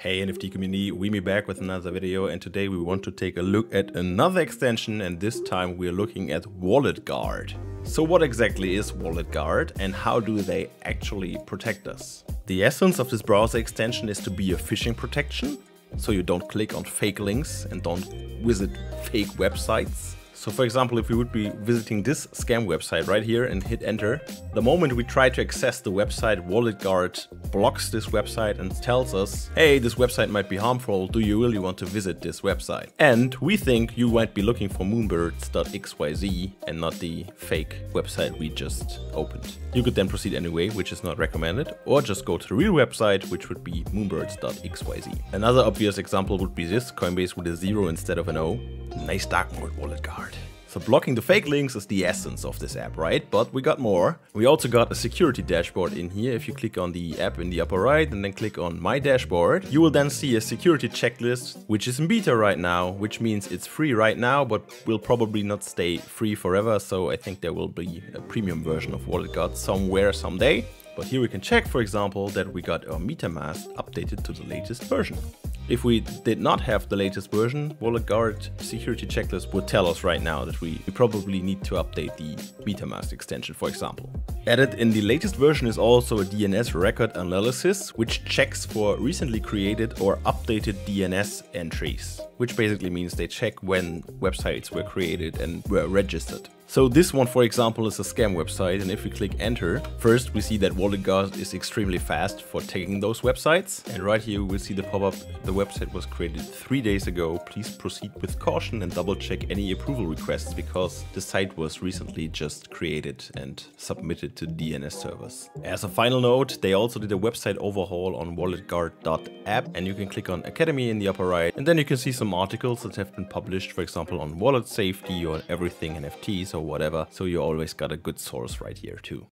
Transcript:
Hey NFT community, WiiMee back with another video and today we want to take a look at another extension and this time we're looking at Wallet Guard. So what exactly is Wallet Guard and how do they actually protect us? The essence of this browser extension is to be a phishing protection, so you don't click on fake links and don't visit fake websites. So for example, if we would be visiting this scam website right here and hit enter, the moment we try to access the website, WalletGuard blocks this website and tells us, hey, this website might be harmful, do you really want to visit this website? And we think you might be looking for moonbirds.xyz and not the fake website we just opened. You could then proceed anyway, which is not recommended, or just go to the real website, which would be moonbirds.xyz. Another obvious example would be this, Coinbase with a zero instead of an O. Nice dark mode wallet. So blocking the fake links is the essence of this app, right? But we got more. We also got a security dashboard in here. If you click on the app in the upper right and then click on my dashboard, you will then see a security checklist, which is in beta right now, which means it's free right now, but will probably not stay free forever. So I think there will be a premium version of Wallet Guard somewhere someday. But here we can check, for example, that we got our MetaMask updated to the latest version. If we did not have the latest version, Wallet Guard security checklist would tell us right now that we, we probably need to update the MetaMask extension, for example. Added in the latest version is also a DNS record analysis, which checks for recently created or updated DNS entries, which basically means they check when websites were created and were registered. So this one, for example, is a scam website, and if we click enter, first we see that Wallet Guard is extremely fast for tagging those websites. And right here we see the pop-up, the website was created three days ago. Please proceed with caution and double check any approval requests because the site was recently just created and submitted to DNS servers. As a final note, they also did a website overhaul on walletguard.app and you can click on Academy in the upper right and then you can see some articles that have been published, for example, on wallet safety or everything NFTs or whatever. So you always got a good source right here too.